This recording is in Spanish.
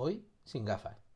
hoy sin gafas.